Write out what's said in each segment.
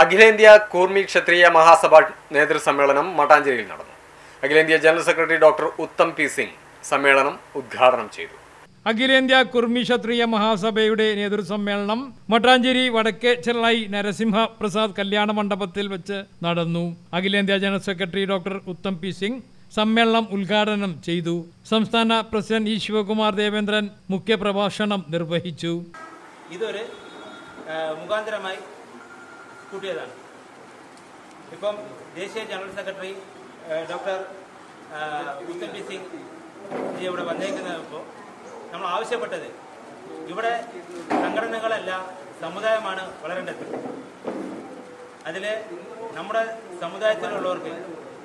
അഖിലേന്ത്യാ കൂർമി ക്ഷത്രിയ മഹാസഭ നേതൃസമ്മേളനം മട്ടാഞ്ചേരിയിൽ നടന്നു. അഖിലേന്ത്യാ general secretary doctor Uttam P Singh സമ്മേളനം ഉദ്ഘാടനം ചെയ്തു. അഖിലേന്ത്യാ കുർമി ക്ഷത്രിയ മഹാസഭയുടെ നേതൃസമ്മേളനം മട്ടാഞ്ചേരി വടക്കേ ചെള്ളായി നരസിംഹ പ്രസാദ് കല്യാണ മണ്ഡപത്തിൽ വെച്ച് നടന്നു. അഖിലേന്ത്യാ general secretary doctor Uttam P Singh സമ്മേളനം ഉദ്ഘാടനം ചെയ്തു. സംസ്ഥാന പ്രസിഡന്റ് ഇ ശിവകുമാർ ദേവേന്ദ്രൻ മുഖ്യപ്രഭാഷണം നിർവഹിച്ചു. ഇതൊരു മുഖാന്തരമായി കൂട്ടിയതാണ്. ഇപ്പം ദേശീയ general secretary doctor P Singh ji ഇവിടെ വന്നേക്കുന്നപ്പോൾ നമ്മൾ ആവശ്യപ്പെട്ടത് ഇവിടെ സംഘടനകളല്ല സമുദായമാണ് വളരേണ്ടത്. അതിൽ നമ്മുടെ സമുദായത്തിലുള്ളവർക്ക്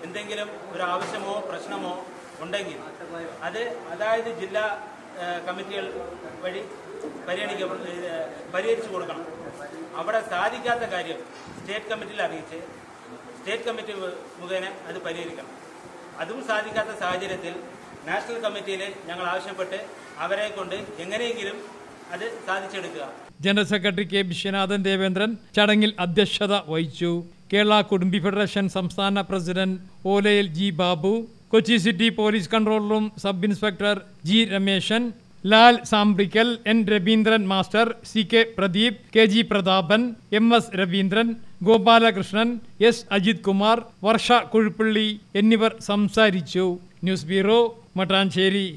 എന്തെങ്കിലും ഒരു ആവശ്യമോ പ്രശ്നമോ ഉണ്ടെങ്കിൽ അത് അതായത് ജില്ലാ കമ്മിറ്റികൾ വഴി പരിഗണിക്ക പരിഹരിച്ചു കൊടുക്കണം. അവിടെ സാധിക്കാത്ത കാര്യം സ്റ്റേറ്റ് കമ്മിറ്റിയിൽ അറിയിച്ച് സ്റ്റേറ്റ് കമ്മിറ്റി മുഖേന അത് പരിഹരിക്കണം. അതും സാധിക്കാത്ത സാഹചര്യത്തിൽ നാഷണൽ കമ്മിറ്റിയിൽ ഞങ്ങൾ ആവശ്യപ്പെട്ട് അവരെ കൊണ്ട് എങ്ങനെയെങ്കിലും അത് സാധിച്ചെടുക്കുക. General secretary K. Viswanathan Devendran ചടങ്ങിൽ അധ്യക്ഷത വഹിച്ചു. കേരള കുടുംബി ഫെഡറേഷൻ സംസ്ഥാന president ഓലയിൽ G Babu Kochi city police control room sub inspector G Rameshan Lal Sambrikkal N Raveendran master C K Pradeep K G Prathapan M S Raveendran Gopalakrishnan S Ajith Kumar Varsha Kuzhuppilly എന്നിവർ സംസാരിച്ചു. News bureau Mattancherry.